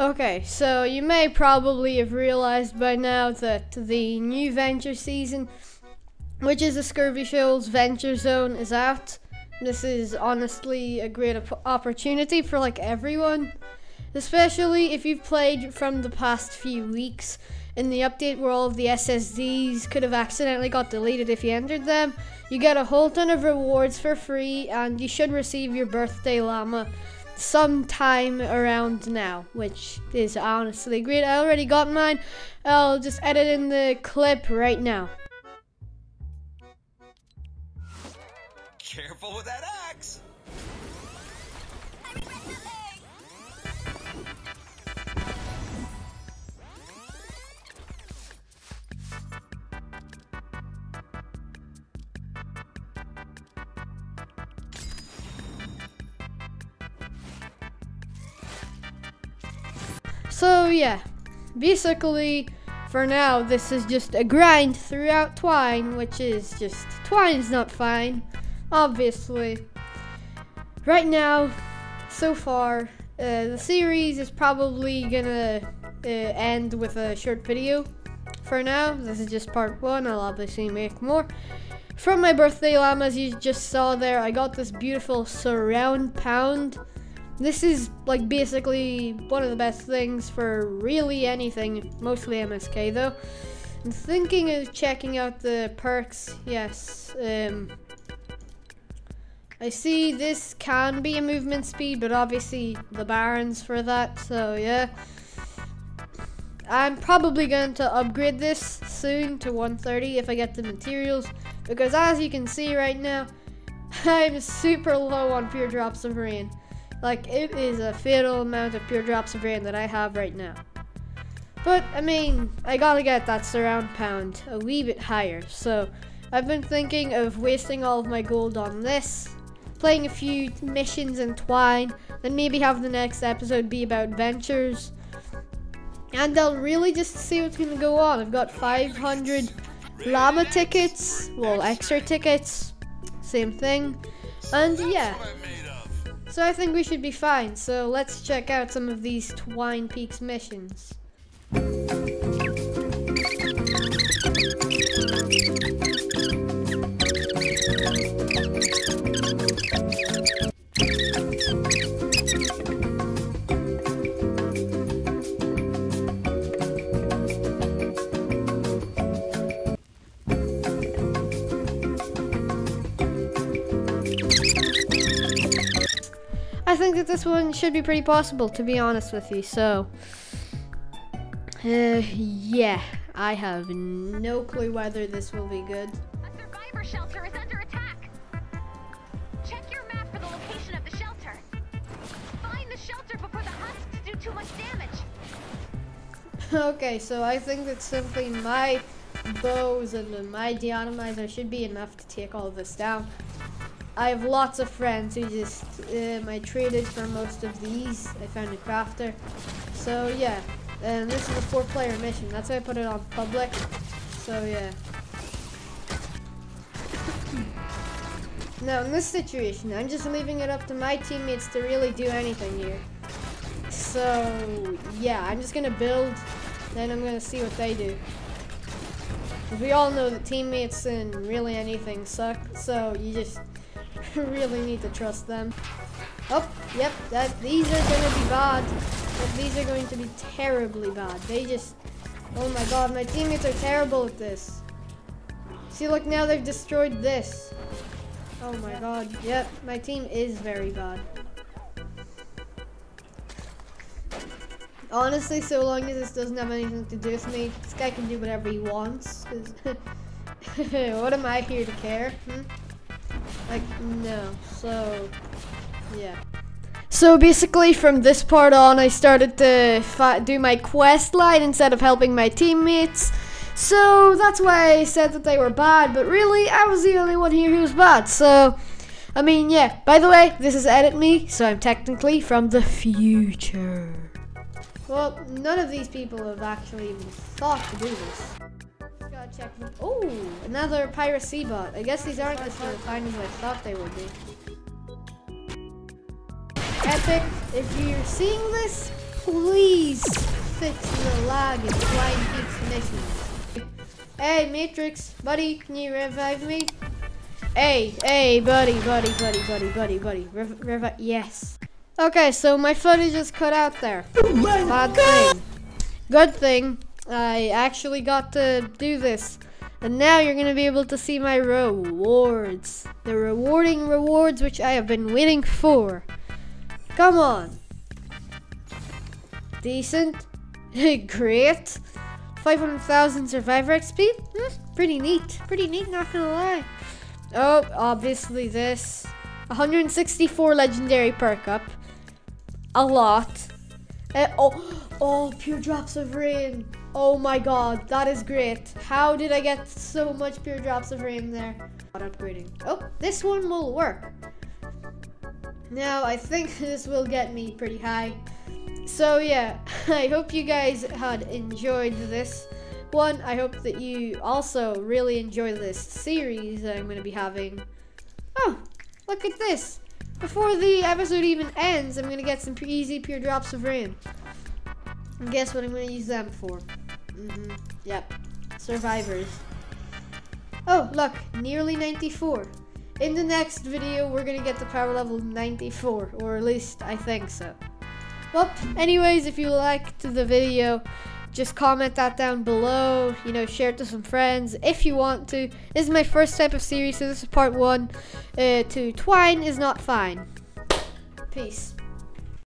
Okay, so you may probably have realized by now that the new Venture season, which is the Scurvy Shoals Venture Zone, is out. This is honestly a great op- opportunity for like everyone, especially if you've played from the past few weeks. In the update where all of the SSDs could have accidentally got deleted if you entered them, you get a whole ton of rewards for free, and you should receive your birthday llama sometime around now, which is honestly great. I already got mine. I'll just edit in the clip right now. Careful with that axe! So yeah, basically for now this is just a grind throughout Twine, which is just Twine's not fine, obviously. Right now, so far, uh, the series is probably gonna uh, end with a short video. For now, this is just part one. I'll obviously make more. From my birthday llama, as you just saw there, I got this beautiful surround pound. This is like basically one of the best things for really anything, mostly MSK though. I'm thinking of checking out the perks. Yes. Um, I see this can be a movement speed, but obviously the Barons for that, so yeah. I'm probably going to upgrade this soon to 130 if I get the materials, because as you can see right now, I'm super low on pure drops of rain. Like, it is a fatal amount of pure drops of rain that I have right now. But, I mean, I gotta get that surround pound a wee bit higher, so I've been thinking of wasting all of my gold on this, playing a few missions in Twine, then maybe have the next episode be about ventures. And I'll really just see what's gonna go on. I've got 500 llama tickets, well, extra tickets, same thing. And yeah, so I think we should be fine. So let's check out some of these Twine Peaks missions. I think that this one should be pretty possible, to be honest with you. So, uh, yeah, I have no clue whether this will be good. A survivor shelter is under attack. Check your map for the location of the shelter. Find the shelter before the husks do too much damage. okay, so I think that simply my bows and my deatomizer should be enough to take all of this down. I have lots of friends who just um, I traded for most of these. I found a crafter. So yeah, and this is a four-player mission. That's why I put it on public. So yeah. Now in this situation, I'm just leaving it up to my teammates to really do anything here. So yeah, I'm just gonna build, then I'm gonna see what they do. we all know that teammates in really anything suck, so you just really need to trust them. Oh, yep, that these are gonna be bad. These are going to be terribly bad. They just, oh my god, my teammates are terrible at this. See, look, now they've destroyed this. Oh my god, yep, my team is very bad. Honestly, so long as this doesn't have anything to do with me, this guy can do whatever he wants. what am I here to care? Hmm? Like, no. So, yeah. So basically, from this part on, I started to do my quest line instead of helping my teammates. So that's why I said that they were bad, but really, I was the only one here who was bad. So, I mean, yeah. By the way, this is Edit Me, so I'm technically from the future. Well, none of these people have actually even thought to do this. Check. Oh, another piracy bot. I guess these aren't as refined as I thought they would be. Epic, if you're seeing this, please fix the lag and Twine keeps missing. Hey, Matrix, buddy, can you revive me? Hey, hey, buddy, buddy, buddy, buddy, buddy, buddy. Rev revi yes. Okay, so my footage is cut out there. Bad thing. Good thing, I actually got to do this. And now you're gonna be able to see my rewards. The rewarding rewards which I have been waiting for. Come on. Decent. Great. 500,000 survivor XP? Hmm, pretty neat. Pretty neat, not gonna lie. Oh, obviously this. 164 legendary perk up. A lot. Uh, oh, oh, pure drops of rain. Oh my god, that is great. How did I get so much pure drops of rain there? Not upgrading. Oh, this one will work. Now, I think this will get me pretty high. So yeah, I hope you guys had enjoyed this one. I hope that you also really enjoy this series that I'm going to be having. Oh, look at this. Before the episode even ends, I'm going to get some easy pure drops of rain. Guess what I'm to use them for? Mm -hmm. Yep, survivors. Oh, look, nearly 94. In the next video, we're to get the power level 94, or at least I think so. Well, anyways, if you liked the video, just comment that down below. You know, share it to some friends if you want to. This is my first type of series, so this is part one uh, to Twine is not fine. Peace.